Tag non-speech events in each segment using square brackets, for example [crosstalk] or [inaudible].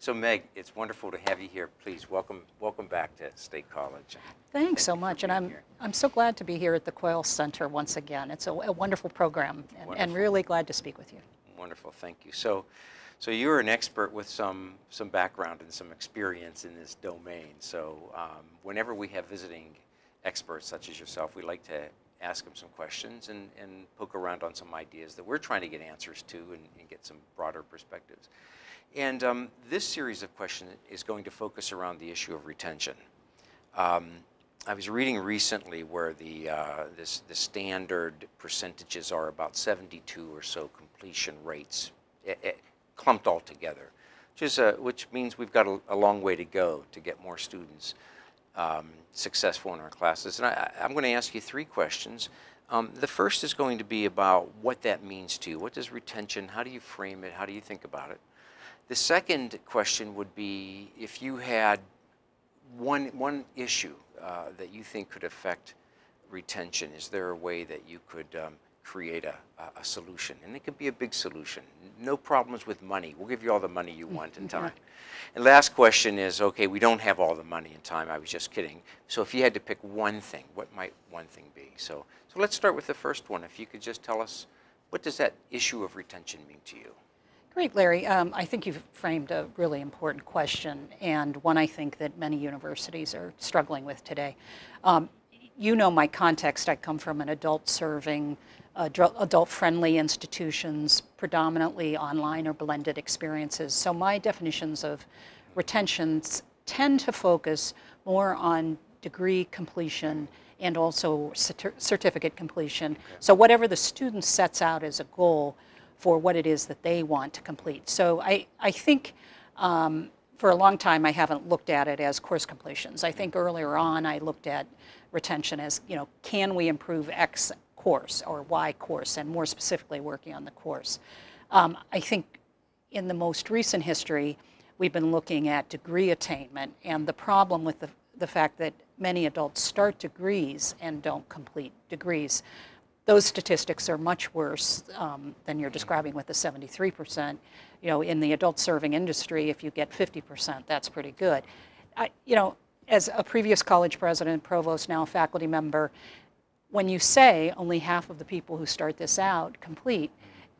So Meg, it's wonderful to have you here. Please welcome welcome back to State College. Thanks Thank so much, and I'm here. I'm so glad to be here at the COIL Center once again. It's a, a wonderful program, and, and really glad to speak with you. Wonderful, thank you. So, so you're an expert with some some background and some experience in this domain. So, um, whenever we have visiting experts such as yourself, we like to ask them some questions and, and poke around on some ideas that we're trying to get answers to and, and get some broader perspectives. And um, this series of questions is going to focus around the issue of retention. Um, I was reading recently where the, uh, this, the standard percentages are about 72 or so completion rates eh, eh, clumped all together, which, is, uh, which means we've got a, a long way to go to get more students um, successful in our classes. And I, I'm going to ask you three questions. Um, the first is going to be about what that means to you. What does retention, how do you frame it? How do you think about it? The second question would be if you had one, one issue uh, that you think could affect retention, is there a way that you could um, create a, a- solution? And it could be a big solution. No problems with money. We'll give you all the money you want and [laughs] time. And last question is, okay, we don't have all the money and time. I was just kidding. So if you had to pick one thing, what might one thing be? So, so let's start with the first one. If you could just tell us, what does that issue of retention mean to you? Great, Larry. Um, I think you've framed a really important question, and one I think that many universities are struggling with today. Um, you know my context. I come from an adult-serving, adult-friendly institutions, predominantly online or blended experiences. So my definitions of retentions tend to focus more on degree completion and also certificate completion. So whatever the student sets out as a goal for what it is that they want to complete. So I, I think um, for a long time I haven't looked at it as course completions. I think earlier on I looked at retention as, you know, can we improve X course or Y course, and more specifically working on the course. Um, I think in the most recent history, we've been looking at degree attainment and the problem with the, the fact that many adults start degrees and don't complete degrees. Those statistics are much worse um, than you're describing with the 73%. You know, in the adult serving industry, if you get 50%, that's pretty good. I, you know, as a previous college president, provost, now a faculty member, when you say only half of the people who start this out complete,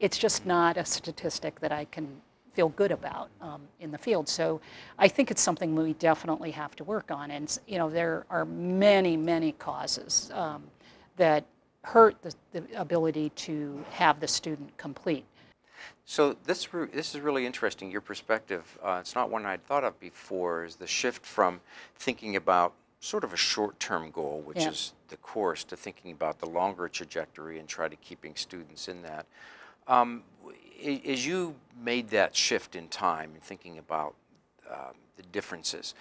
it's just not a statistic that I can feel good about um, in the field. So I think it's something we definitely have to work on. And you know, there are many, many causes um, that hurt the, the ability to have the student complete. So this this is really interesting. Your perspective. Uh, it's not one I'd thought of before. Is the shift from thinking about sort of a short-term goal, which Yeah. is the course, to thinking about the longer trajectory and try to keeping students in that. Um, as you made that shift in time and thinking about um, the differences,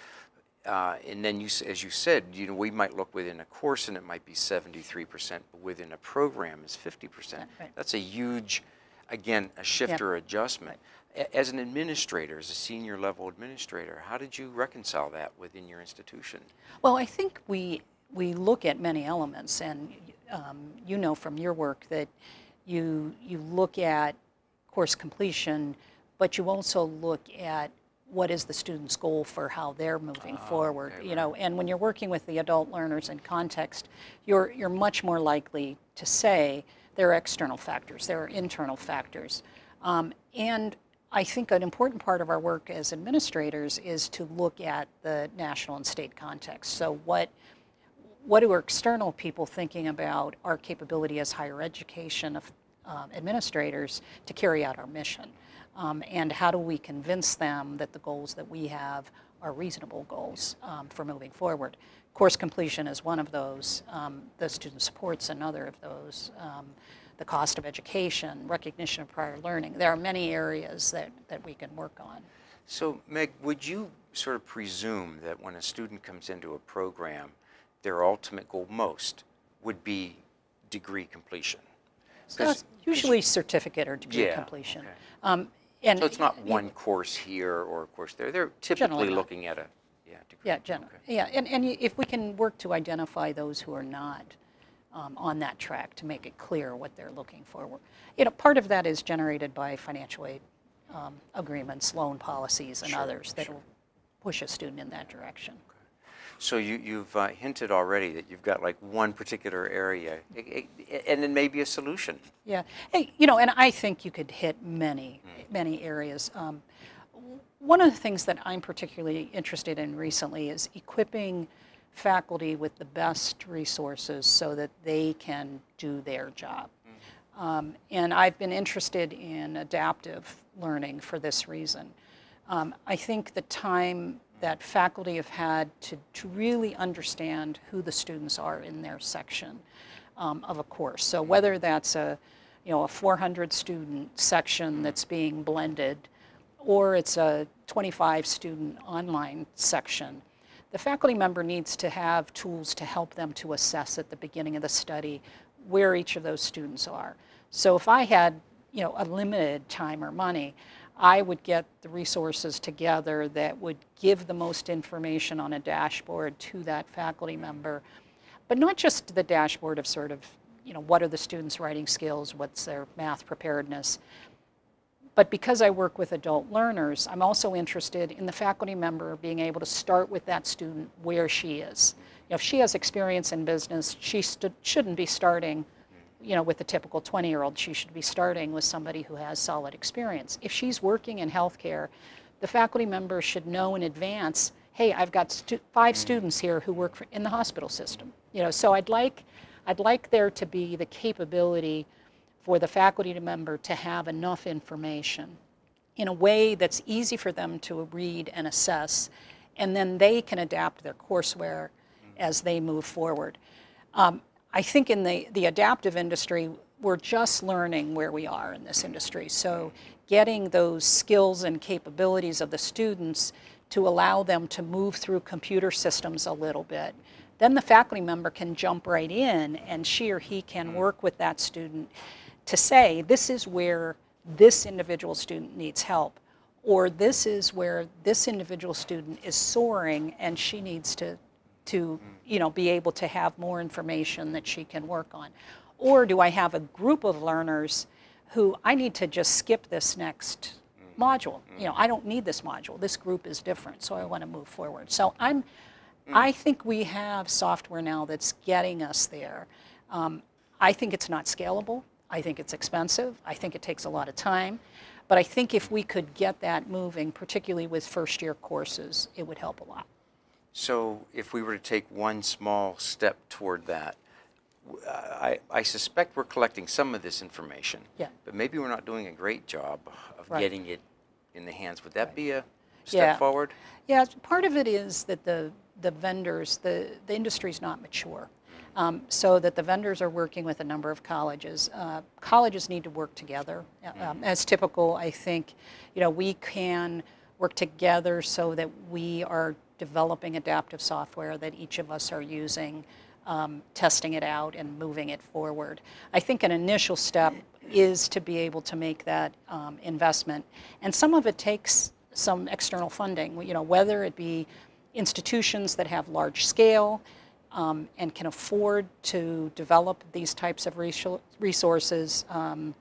uh, and then you, as you said, you know, we might look within a course and it might be 73%, but within a program is 50%. Right. That's a huge, again, a shift Yep. or adjustment. A- As an administrator, as a senior level administrator, how did you reconcile that within your institution? Well, I think we we look at many elements, and um, you know from your work that you you look at course completion, but you also look at what is the student's goal for how they're moving Ah, forward. okay, You know, and when you're working with the adult learners in context, you're you're much more likely to say there are external factors, there are internal factors, um, and I think an important part of our work as administrators is to look at the national and state context. So what what are external people thinking about our capability as higher education of, um, administrators to carry out our mission? Um, and how do we convince them that the goals that we have are reasonable goals um, for moving forward? Course completion is one of those. Um, the student support's another of those. Um, the cost of education, recognition of prior learning. There are many areas that, that we can work on. So, Meg, would you sort of presume that when a student comes into a program, their ultimate goal, most, would be degree completion? So it's usually certificate or degree Yeah, completion. okay. Um, and So it's not you- one course here or a course there. They're typically looking at a yeah degree. Yeah, gen- Okay. yeah, and, and if we can work to identify those who are not um, on that track to make it clear what they're looking for. You know, part of that is generated by financial aid. um, agreements, loan policies, and Sure, others that sure. will push a student in that direction. So you, you've uh, hinted already that you've got like one particular area, and then maybe a solution. Yeah, hey, you know, and I think you could hit many, many areas. Um, one of the things that I'm particularly interested in recently is equipping faculty with the best resources so that they can do their job. Um, and I've been interested in adaptive learning for this reason. Um, I think the time that faculty have had to, to really understand who the students are in their section um, of a course. So whether that's a, you know, a 400 student section that's being blended, or it's a 25 student online section, the faculty member needs to have tools to help them to assess at the beginning of the study where each of those students are. So if I had, you know, a limited time or money, I would get the resources together that would give the most information on a dashboard to that faculty member, but not just the dashboard of sort of, you know, what are the students' writing skills, what's their math preparedness, but because I work with adult learners, I'm also interested in the faculty member being able to start with that student where she is. You know, if she has experience in business, she shouldn't be starting, you know, with the typical 20-year-old. She should be starting with somebody who has solid experience. If she's working in healthcare, the faculty member should know in advance, hey, I've got stu- five students here who work for, in the hospital system. You know, so I'd like, I'd like there to be the capability for the faculty member to have enough information in a way that's easy for them to read and assess, and then they can adapt their courseware as they move forward. Um, I think in the, the adaptive industry, we're just learning where we are in this industry. So getting those skills and capabilities of the students to allow them to move through computer systems a little bit. Then the faculty member can jump right in and she or he can mm-hmm. work with that student to say, this is where this individual student needs help, or this is where this individual student is soaring and she needs to, to you know, be able to have more information that she can work on. Or do I have a group of learners who I need to just skip this next module? You know, I don't need this module. This group is different, so I want to move forward. So I'm, I think we have software now that's getting us there. Um, I think it's not scalable. I think it's expensive. I think it takes a lot of time. But I think if we could get that moving, particularly with first year courses, it would help a lot. So if we were to take one small step toward that, I suspect we're collecting some of this information. Yeah. But maybe we're not doing a great job of Right. getting it in the hands. Would that be a Yeah. step forward? Yeah, part of it is that the, the vendors, the, the industry's not mature. Um, so that the vendors are working with a number of colleges. Uh, colleges need to work together. Um, as typical, I think, you know, we can work together so that we are developing adaptive software that each of us are using, um, testing it out and moving it forward. I think an initial step is to be able to make that um, investment. And some of it takes some external funding, you know, whether it be institutions that have large scale um, and can afford to develop these types of resources. Um,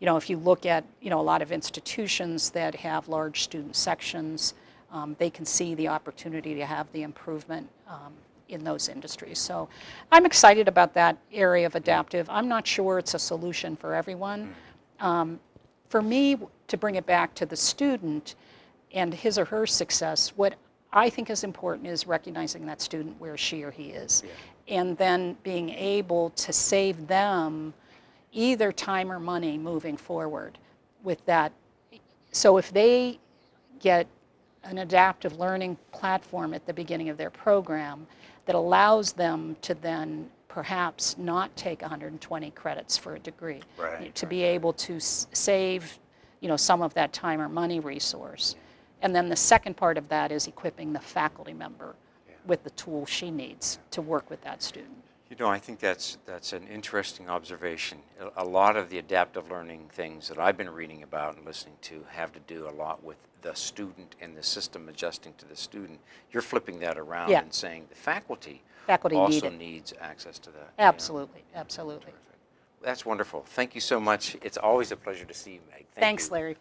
you know, if you look at, you know, a lot of institutions that have large student sections, um, they can see the opportunity to have the improvement um, in those industries. So I'm excited about that area of adaptive. I'm not sure it's a solution for everyone. Um, for me, to bring it back to the student and his or her success, what I think is important is recognizing that student where she or he is. And then being able to save them either time or money moving forward with that. So if they get an adaptive learning platform at the beginning of their program that allows them to then perhaps not take 120 credits for a degree, Right, to right, be able to save, you know, some of that time or money resource. And then the second part of that is equipping the faculty member with the tools she needs to work with that student. You know, I think that's, that's an interesting observation. A, lot of the adaptive learning things that I've been reading about and listening to have to do a lot with the student and the system adjusting to the student. You're flipping that around Yeah. and saying the faculty, Faculty also it. needs access to that. Absolutely, absolutely. That's wonderful. Thank you so much. It's always a pleasure to see you, Meg. Thank Thanks, you. Larry.